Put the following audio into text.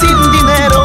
sin dinero.